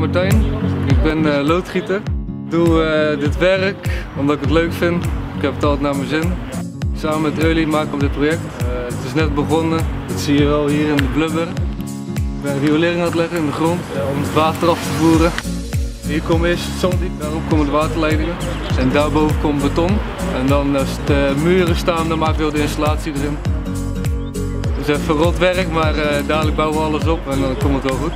Martijn. Ik ben uh, loodgieter. Ik doe uh, dit werk omdat ik het leuk vind. Ik heb het altijd naar mijn zin. Samen met Eulie maken we dit project. Eh, het is net begonnen. Dat zie je wel hier in de blubber. Ik ben riolering aan het leggen in de grond om het water af te voeren. Hier komt eerst het zanddiep, daarop komen de waterleidingen. En daarboven komt beton. En dan als de muren staan, dan maken we de installatie erin. Het is even rot werk, maar dadelijk bouwen we alles op en dan komt het wel goed.